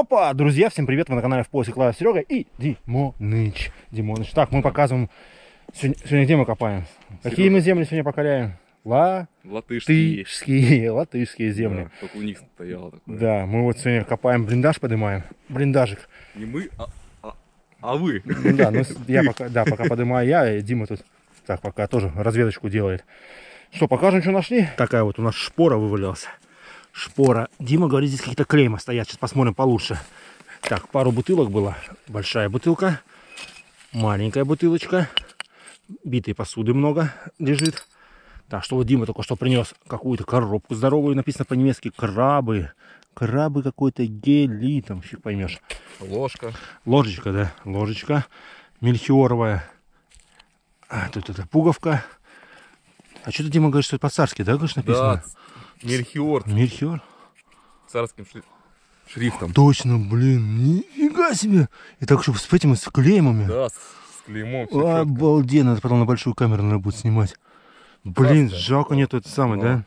Опа! Друзья, всем привет! Вы на канале в поиске Клава Серега и Димоныч. Димоныч. Так, мы показываем... Сегодня, сегодня где мы копаем? Какие мы земли сегодня покоряем? Латышские. Латышские. Латышские земли. Да, только у них стояло такое. Да, мы вот сегодня копаем блиндаж, поднимаем. Блиндажик. Не мы, а, а, а вы. Ну Да, ну я пока, да, пока поднимаю я, и Дима тут так пока тоже разведочку делает. Что, покажем, что нашли? Такая вот у нас шпора вывалилась. Шпора. Дима говорит, здесь какие-то клеймы стоят. Сейчас посмотрим получше. Так, пару бутылок было. Большая бутылка. Маленькая бутылочка. Битой посуды много лежит. Так, что вот Дима только что принес какую-то коробку здоровую. Написано по-немецки крабы. Крабы какой-то гели, там фиг поймешь. Ложка. Ложечка, да, ложечка. Мельхиоровая. А, тут это пуговка. А что-то Дима говорит, что это по-царски, да, говоришь, написано? Да, Мельхиор Мельхиор? царским шри- шрифтом. Точно, блин, нифига себе. И так, чтобы с этим, с клеймами. Да, с, с клеймом. Обалденно, это потом на большую камеру надо будет снимать. Блин, Красная. жалко нету это самое, да?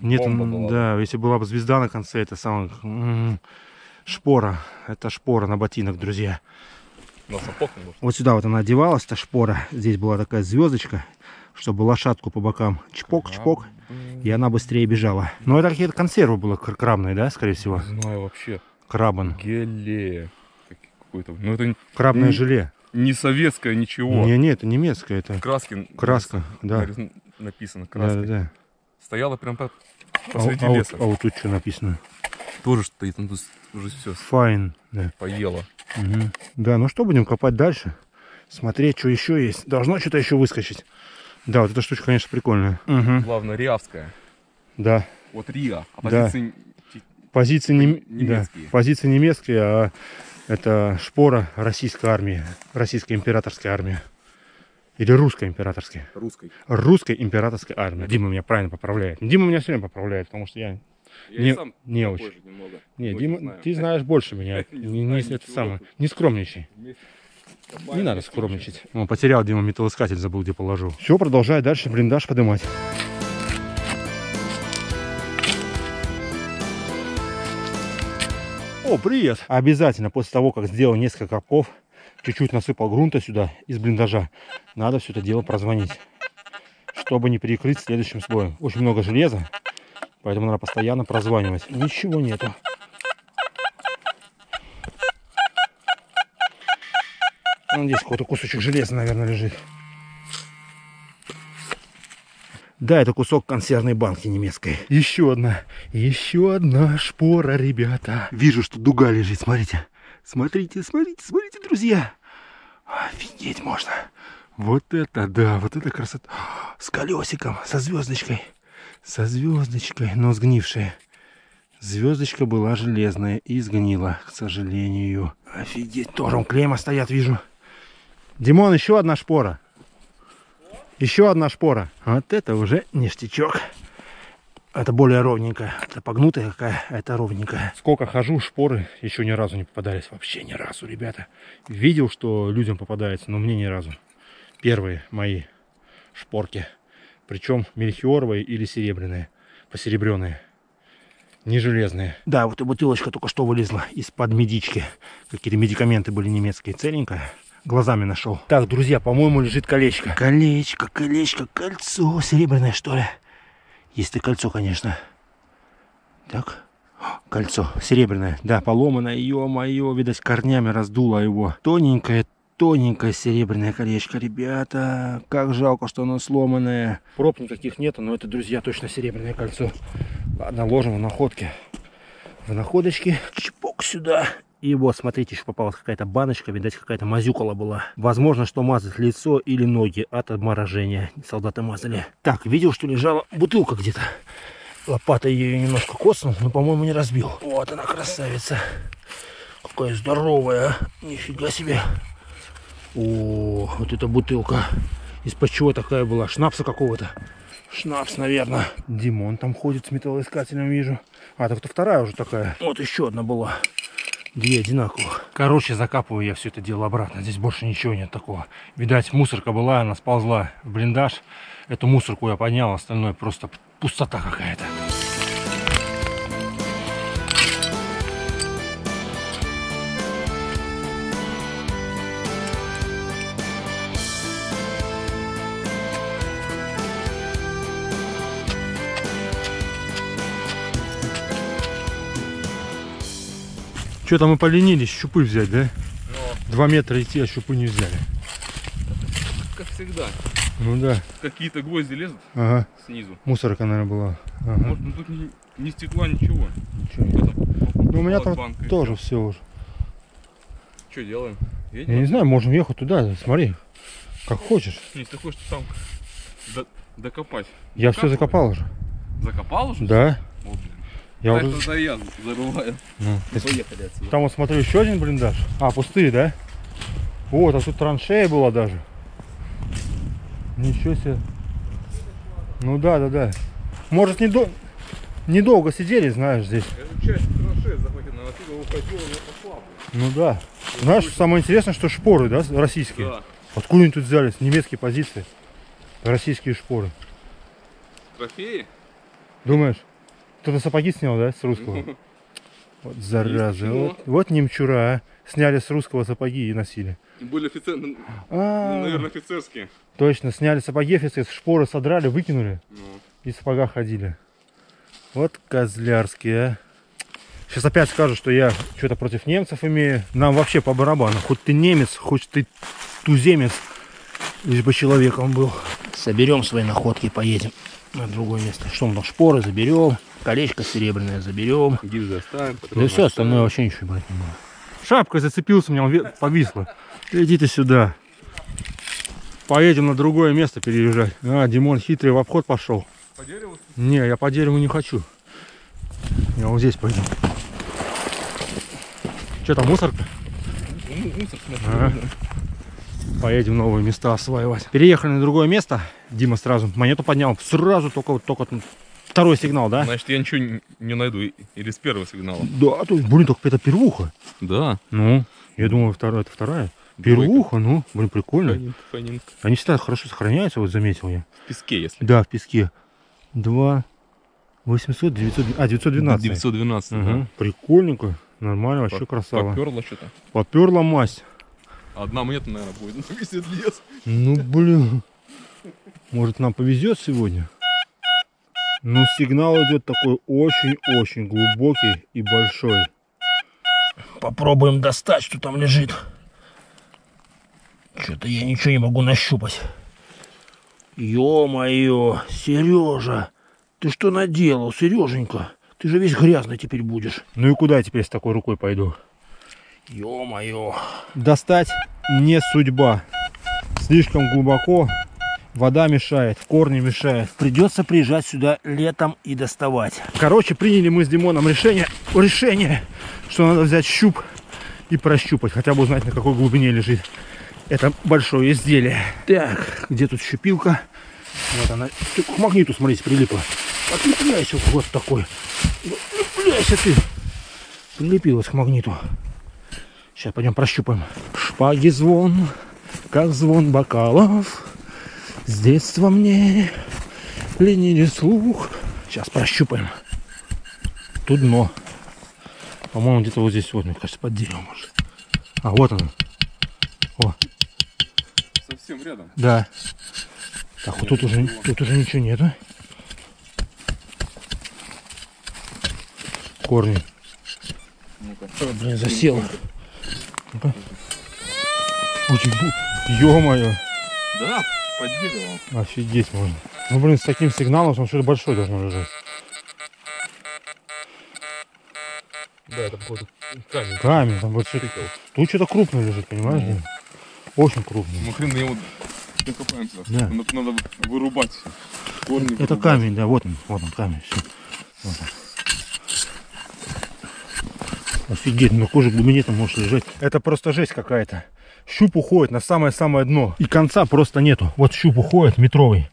Нет, была бы. да, если была бы звезда на конце, это самое... м, Шпора, это шпора на ботинок, друзья. На сапог не. Вот сюда вот она одевалась, эта шпора. Здесь была такая звездочка, чтобы лошадку по бокам чпок, чпок, и она быстрее бежала. Но это какие-то консервы было кр- крабные, да, скорее всего? Не знаю вообще. Крабан. Геле. Как- Какой-то. Ну это Крабное Не- желе. не советское ничего. Не, не, это немецкое, это Краски. краска, да. Написано Да, краской. да, да. Стояла прям по- А, посреди а вот, леса. а вот тут что написано? Тоже стоит, ну тут уже все Файн. Да. поело. Мгм. да, ну что, будем копать дальше. Смотреть, что еще есть. Должно что-то еще выскочить. Да, вот эта штучка, конечно, прикольная. Мгм. Главное, Риавская. Да. Вот Риа. А Да. позиции Позиции, нем- Немецкие. Да, позиции немецкие, а это шпора российской армии, российской императорской армии. Или русской императорской. русской. Русской императорской армии. Дима меня правильно поправляет. Дима меня все время поправляет, потому что я... Я Не- сам не очень. немного. Не, Дима, знаю. ты знаешь больше меня. Не Не, не- это самое. Не скромничай. Вместе Не надо скромничать. Он потерял, Дима, металлоискатель, забыл, где положил. Все, продолжай дальше блиндаж поднимать. О, привет! Обязательно после того, как сделал несколько копков, чуть-чуть насыпал грунта сюда из блиндажа, надо все это дело прозвонить, чтобы не перекрыть следующим слоем. Очень много железа, поэтому надо постоянно прозванивать. Ничего нету. Вон здесь какой-то кусочек железа, наверное, лежит. Да, это кусок консервной банки немецкой. Еще одна, еще одна шпора, ребята. Вижу, что дуга лежит, смотрите. Смотрите, смотрите, смотрите, друзья. Офигеть можно. Вот это да, вот это красота. С колесиком, со звездочкой. Со звездочкой, но сгнившая. Звездочка была железная и сгнила, к сожалению. Офигеть, тоже он клейма стоят, вижу. Димон, еще одна шпора. Еще одна шпора. Вот это уже ништячок. Это более ровненькая. Это погнутая какая, а это ровненькая. Сколько хожу, шпоры еще ни разу не попадались. Вообще ни разу, ребята. Видел, что людям попадается, но мне ни разу. Первые мои шпорки. Причем мельхиоровые или серебряные. Посеребренные. Не железные. Да, вот и бутылочка только что вылезла из-под медички. Какие-то медикаменты были немецкие. Целенькая. Глазами нашел. Так, друзья, по-моему, лежит колечко. Колечко, колечко, кольцо. Серебряное, что ли? Если кольцо, конечно. Так. Кольцо серебряное. Да, поломанное. Ё-моё, видать, корнями раздуло его. Тоненькое, тоненькое серебряное колечко, ребята. Как жалко, что оно сломанное. Проб никаких нету, но это, друзья, точно серебряное кольцо. Ладно, ложим в находки. В находочки. Чпок сюда. И вот, смотрите, еще попалась какая-то баночка, видать, какая-то мазюкола была. Возможно, что мазать лицо или ноги от обморожения. Солдаты мазали. Так, видел, что лежала бутылка где-то. Лопатой ее немножко коснул, но, по-моему, не разбил. Вот она, красавица. Какая здоровая. Нифига себе. О, вот эта бутылка. Из-под чего такая была? Шнапса какого-то. Шнапс, наверное. Димон там ходит с металлоискателем, вижу. А, так это вторая уже такая. Вот еще одна была. Две одинаковых. Короче, закапываю я все это дело обратно. Здесь больше ничего нет такого. Видать, мусорка была, она сползла в блиндаж. Эту мусорку я поднял, остальное просто пустота какая-то. Что-то мы поленились щупы взять, да? Два метра идти, а щупы не взяли. Как всегда. Ну да. Какие-то гвозди лезут Ага. снизу. Мусорка, наверное, была. Ага. Может, ну тут ни, ни стекла, ничего. Ничего нет. Ну, у меня там банка, тоже все уже. Что делаем? Я Едем? не знаю, можем ехать туда, смотри. Как хочешь. Если ты хочешь там до- докопать. Я все закопал уже. Закопал уже? Да. Блин. Я уже... тогда я зарываю. Ну, Поехали отсюда. Там вот смотрю еще один блиндаж. А, пустые, да? Вот, а тут траншея была даже. Ничего себе. Ну да, да, да. Может, недо... недолго сидели, знаешь, здесь. Это часть траншеи захватена, оттуда уходила на послабу. Ну да. Знаешь, самое интересное, что шпоры, да, российские. Да. Откуда они тут взялись? Немецкие позиции. Российские шпоры. Трофеи? Думаешь, кто-то сапоги снял, да, с русского? Вот зараза. Вот, вот немчура, а. Сняли с русского сапоги и носили. Были офицеры, ну, А, наверное, офицерские. Точно, сняли сапоги, офицеры, шпоры содрали, выкинули Ну, и в сапогах ходили. Вот козлярские, а. Сейчас опять скажут, что я что-то против немцев имею. Нам вообще по барабану. Хоть ты немец, хоть ты туземец, лишь бы человеком был. Соберем свои находки и поедем на другое место. Что мы там, шпоры заберем, колечко серебряное заберем. гильзы оставим. Да все остальное вообще ничего брать не буду. Шапкой зацепился, у меня он ве- повисла. Иди ты сюда. Поедем на другое место переезжать. А, Димон хитрый в обход пошел. По дереву? Не, я по дереву не хочу. Я вот здесь пойду. Что там, мусорка? Ну, мусор смотри. Ага. Поедем в новые места осваивать. Переехали на другое место. Дима сразу монету поднял. Сразу только, вот- только второй сигнал, да? Значит, я ничего не- найду. Или с первого сигнала. Да, то есть, блин, только это первуха. Да. Ну, я думаю, вторая, это вторая. Первуха, ну, блин, прикольно. Они всегда хорошо сохраняются, вот заметил я. В песке, если. Да, в песке. 2, 800, 900, а, 912. 912, Мгм, Прикольненько, нормально, вообще красава. Поперло что-то. Поперла масть. Одна монета, наверное, будет на весь лес. Ну, блин. Может, нам повезет сегодня? Ну, сигнал идет такой очень-очень глубокий и большой. Попробуем достать, что там лежит. Что-то я ничего не могу нащупать. Ё-моё, Сережа, ты что наделал, Сереженька? Ты же весь грязный теперь будешь. Ну и куда я теперь с такой рукой пойду? Ё-моё. Достать не судьба. Слишком глубоко. Вода мешает, корни мешают. Придется приезжать сюда летом и доставать. Короче, приняли мы с Димоном решение, решение, что надо взять щуп и прощупать. Хотя бы узнать, на какой глубине лежит это большое изделие. Так, где тут щупилка? Вот она. К магниту, смотрите, прилипла. Отлепляйся, вот такой. Отлепляйся ты. Прилепилась к магниту. Сейчас пойдем прощупаем. Шпаги звон, как звон бокалов. С детства мне ленили слух. Сейчас прощупаем. Тут дно. По-моему, где-то вот здесь вот, мне кажется, под деревом может. А, вот оно. О, Совсем рядом. да. Так, вот тут уже, тут уже ничего нету. Корни. Ну-ка. Ой, блин, засел. Ну-ка. Очень, ё-моё. Да, под деревом. Офигеть можно. Ну, блин, с таким сигналом там что-то большое должно лежать. Да, это походу камень. Камень, там вот что-то... Тут что-то крупное лежит, понимаешь? Ну. Дим? Очень крупное. Мы хрен его докопаемся. Да. Надо, надо вырубать все. Корни Это вырубать. камень, да, вот он, вот он камень. Всё. Вот он. Офигеть, на какой же глубине там может лежать? Это просто жесть какая-то. Щуп уходит на самое-самое дно. И конца просто нету. Вот щуп уходит метровый.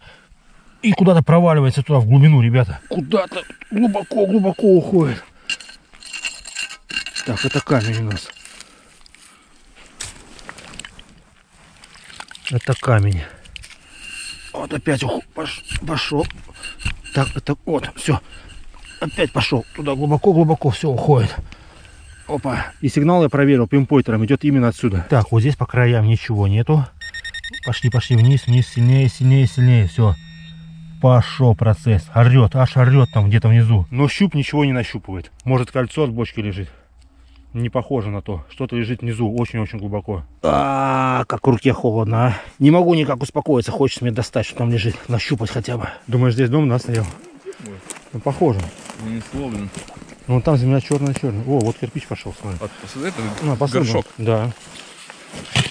И куда-то проваливается туда в глубину, ребята. Куда-то глубоко-глубоко уходит. Так, это камень у нас. Это камень. Вот опять ух- пош- пошел. Так, это вот, все. Опять пошел. Туда глубоко-глубоко все уходит. Опа. И сигнал я проверил пинпойтером. Идет именно отсюда. Так, вот здесь по краям ничего нету. Пошли, пошли вниз, вниз, сильнее, сильнее, сильнее. Все. Пошел процесс. Орет, аж орет там где-то внизу. Но щуп ничего не нащупывает. Может кольцо от бочки лежит. Не похоже на то. Что-то лежит внизу, очень-очень глубоко. А, как в руке холодно, а. Не могу никак успокоиться. Хочется мне достать, что там лежит. Нащупать хотя бы. Думаешь, здесь дом, да, стоял? Ну, похоже. Не словлен. Ну, там земля черная-черная. О, вот кирпич пошел, смотри. От, посмотри, это Ну, посуду. горшок. Да.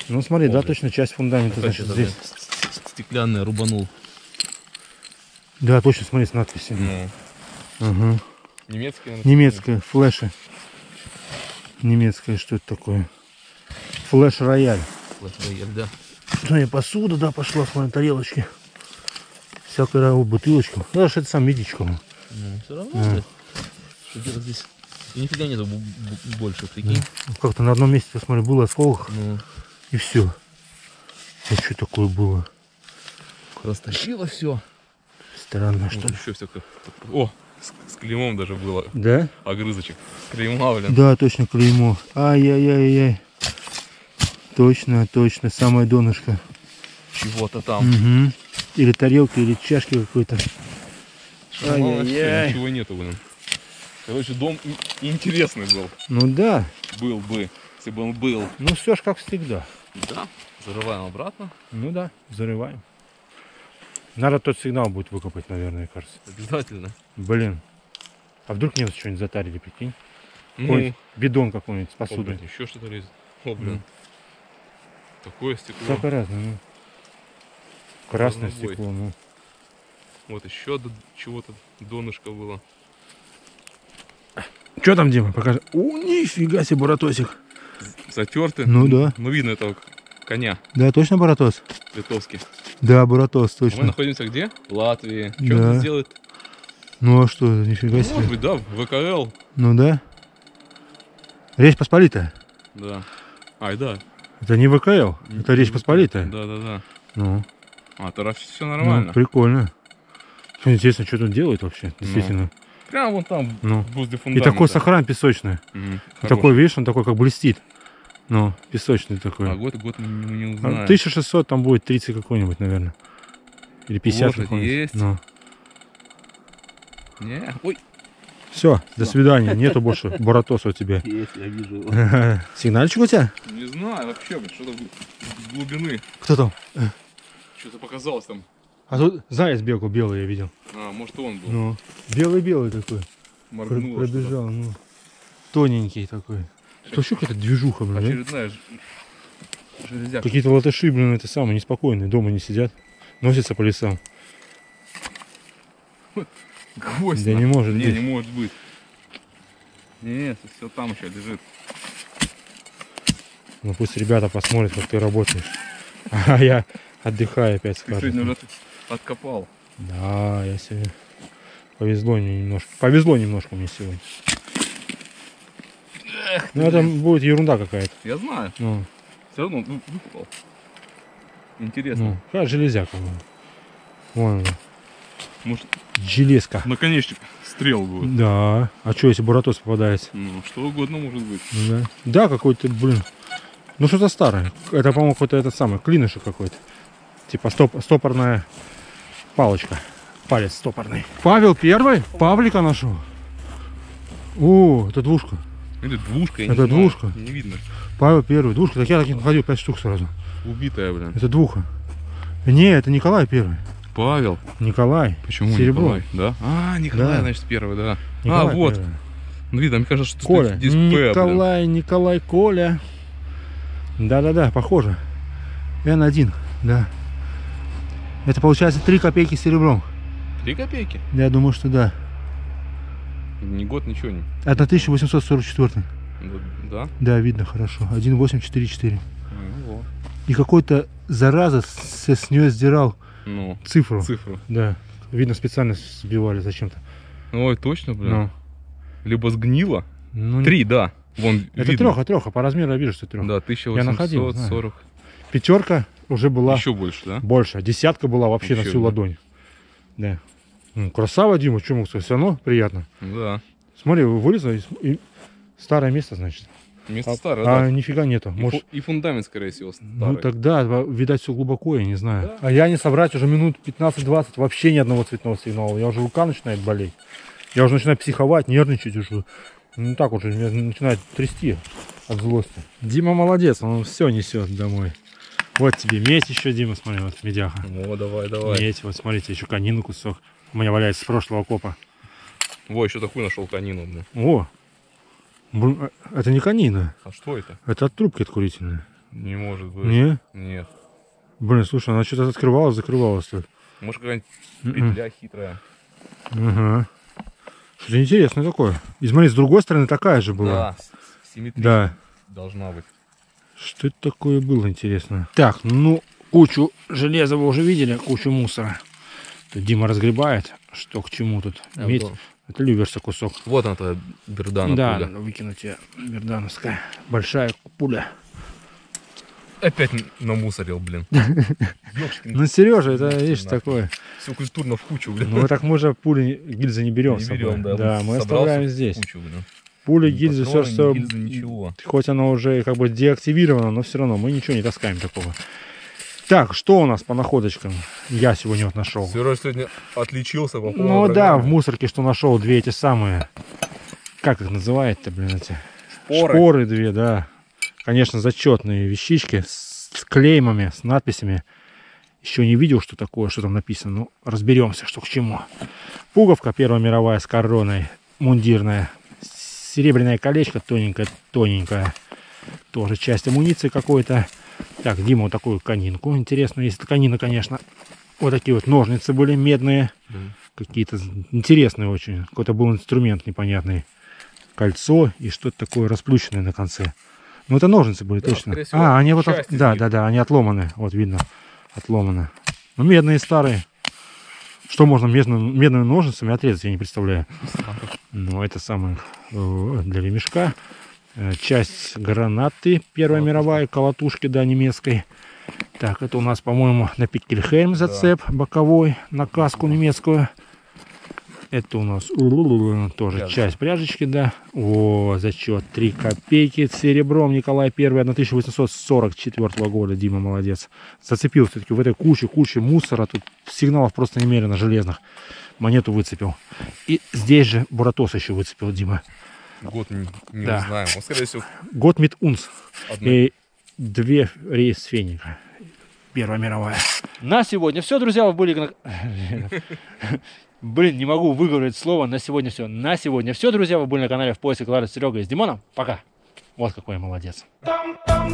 Ну, смотри, да, О, блин. точно часть фундамента, значит, здесь. стеклянный рубанул. Да, точно, смотри, с надписями. Ну, Ага. немецкий. наверное, Немецкая, флеши. Немецкая, что это такое? Флеш-рояль. флеш-рояль, да. Ну и посуда, да, пошла, смотри, тарелочки. Всякая бутылочка. Даже это сам медичка. Ну, все равно, Да. Делать здесь? И нифига нету больше, прикинь. Ну, Как-то на одном месте, посмотри, было осколок, Ну, и все. Это что такое было? растащило все. Странно, что ли? еще все как... О, с, с клеймом даже было. Да? Огрызочек. С клейма, блин. Да, точно, клеймо. Ай-яй-яй-яй. Точно, точно, самое донышко. Чего-то там. Угу. Или тарелки, или чашки какой-то. Ай-яй-яй. Ничего нету, блин. Короче, дом интересный был. Ну да, Был бы, если бы он был. ну все ж как всегда. Да. Зарываем обратно. Ну да, зарываем. Надо тот сигнал будет выкопать, наверное, кажется. Обязательно. Блин. А вдруг немцы что-нибудь затарили, прикинь? Ну, бидон какой-нибудь с о, посудой. блин, еще что-то лезет. О, блин. Такое стекло. Всякое разное, ну. Красное Разнобой. стекло, ну. Вот еще д- чего-то донышко было. Что там, Дима, покажи. О, нифига себе, буратосик. Затерты. Ну да. Ну видно этого коня Да, точно буратос? литовский. Да, буратос, Мы точно. находимся где? В Латвии. Что Да. он делает? Ну а что, нифига Ну, себе. может быть, да, ВКЛ. Ну да. Речь Посполитая. Да. Ай, да. Это не ВКЛ, это Речь Посполитая. Да, да, да. Ну, А, то все ну, нормально. прикольно. Что, Интересно, что тут делают вообще, действительно. Прямо вон там, Ну. возле И фундамента. такой сохран песочный. Мгм, И такой, видишь, он такой как блестит. Ну, песочный такой. А год, год мы не А, узнаем. 1600 там будет 30 какой-нибудь, наверное. Или 50 Вот какой-нибудь. есть. Ну. Не, ой. Все, до свидания. Нету больше Буратоса у тебя. Есть, я вижу. Сигнальчик у тебя? Не знаю вообще, блин, что-то с глубины. Кто там? Что-то показалось там. А тут заяц бегал, белый я видел. А, может он был. Ну, белый-белый такой. Что-то. Пробежал, ну. Тоненький такой. Это вообще какая-то движуха, блин. Очередная железяка. Какие-то латыши, блин, это самое, неспокойные, дома не сидят. Носятся по лесам. Гвоздь. Да не может не, быть. не может быть. Не, все там еще лежит. Ну пусть ребята посмотрят, как ты работаешь. А я отдыхаю опять уже откопал. Да, я сегодня... Повезло мне немножко. Повезло немножко мне сегодня. Ну это будет ерунда какая-то. Я знаю. Ну, Все равно ну, выкопал. Интересно. ну, как железяка. вон. Вон она, Может, железка. наконечник стрел будет. Да. А что, если Буратос попадается? Ну, что угодно может быть. Ну да. Да, какой-то, блин. Ну что-то старое. Это, по-моему, какой-то этот самый, клинышек какой-то. Типа стоп, стопорная палочка. Палец стопорный. Павел первый? Павлика нашел. О, это двушка. Это двушка, я не Это знаю. двушка. Не видно. Павел первый. Двушка. Так я таких находил пять штук сразу. Убитая, блин. Это двуха. Не, это Николай первый. Павел. Николай. Почему Серебро. Николай? Да? А, Николай, Да. значит, первый, да. Николай а, вот. первый. Ну, видно, мне кажется, что Коля. здесь П, блин. Николай, Николай, Коля. Да-да-да, похоже. N1, да. Это получается 3 копейки серебром. Три копейки. Я думаю, что да. Ни год, ничего не. Это 1844. Ну, Да? Да, видно хорошо. 1844. Ну, вот. И какой-то зараза с, с нее сдирал Ну, цифру. цифру. Да. Видно, специально сбивали зачем-то. Ой, точно, блин. Ну, Либо сгнило. ну, Три, да. Вон, Это видно. треха, треха. По размеру я вижу, что треха. Да, Я находил, 1840. Пятерка уже была Еще больше, да? больше. Десятка была вообще, на Вообще, всю да. ладонь. Да. Ну, красава, Дима, что мог сказать? Все равно приятно. Да. Смотри, вылезло и, и старое место, значит. Место А, старое, а да. нифига нету. И, Может, и фундамент, скорее всего, старый. ну тогда, видать, все глубоко, я не знаю. Да. А я не собрать уже минут 15-20, вообще ни одного цветного сигнала. Я уже рука начинает болеть. Я уже начинаю психовать, нервничать уже. Ну так уже меня начинает трясти от злости. Дима молодец, он все несет домой. Вот тебе медь еще, Дима, смотри, вот медяха. О, давай, давай. Медь, вот смотрите, еще конину кусок. У меня валяется с прошлого копа. Во, еще такую нашел конину, блин. О, а- это не конина, А что это? это от трубки от курительной. Не может быть. Не? Нет. Блин, слушай, она что-то открывалась, закрывалась тут. Может какая-нибудь Мгм. петля хитрая. Ага. Что-то интересное такое. И смотри, с другой стороны такая же была. Да, с- симметричная Да. должна быть. Что это такое было, интересно? Так, ну, кучу железа вы уже видели, кучу мусора. Тут Дима разгребает, что к чему тут. А, Медь. Это люверса кусок. Вот она твоя бердана да, пуля. надо выкинуть ее. Бердановская. Большая пуля. Опять намусорил, блин. Ну, Сережа, это, видишь, такое. Все культурно в кучу, блин. Ну, так мы же пули гильзы не берем Не с собой. берем, да. Мы оставляем здесь. Пули, Ни гильзы, все, что... гильзы, ничего. Хоть оно уже как бы деактивировано, но все равно мы ничего не таскаем такого. Так, что у нас по находочкам? Я сегодня вот нашел. Сереж сегодня отличился по Ну да, в программе. мусорке что нашел, две эти самые. Как их называют-то, блин, эти? Шпоры. Шпоры две, да. Конечно, зачетные вещички с, с клеймами, с надписями. Еще не видел, что такое, что там написано. Ну, разберемся, что к чему. Пуговка Первая мировая с короной, мундирная. Серебряное колечко тоненькое-тоненькое. Тоже часть амуниции какой-то. Так, Дима вот такую конинку. Интересно, если конина, конечно. Вот такие вот ножницы были медные. Мгм. Какие-то интересные очень. Какой-то был инструмент непонятный. Кольцо и что-то такое расплющенное на конце. Ну, это ножницы были, Да, точно. всего, А, они вот... от- Да, да, да, они отломаны. Вот видно. Отломаны. Ну, медные старые. Что можно медным, медными ножницами отрезать, я не представляю. Ну, это самое э, для ремешка. Э, Часть гранаты Первая мировая, колотушки, да, немецкой. Так, это у нас, по-моему, на Питкельхейм зацеп боковой, на каску немецкую. Это у нас тоже Пряжечка. часть пряжечки, да. О, зачет. 3 копейки серебром Николай I 1844 года. Дима молодец. Зацепил все-таки в этой куче, куче мусора. Тут сигналов просто немерено железных. Монету выцепил. И здесь же Буратос еще выцепил Дима. Год не, не Да. узнаем. Он, скорее всего, Год одна- И две рейс феника. Первая мировая. На сегодня все, друзья, вы были... Блин, не могу выговорить слово. На сегодня все. На сегодня все, друзья. Вы были на канале в поиске Клары Серега и с Димоном. Пока. Вот какой я молодец. Там, там.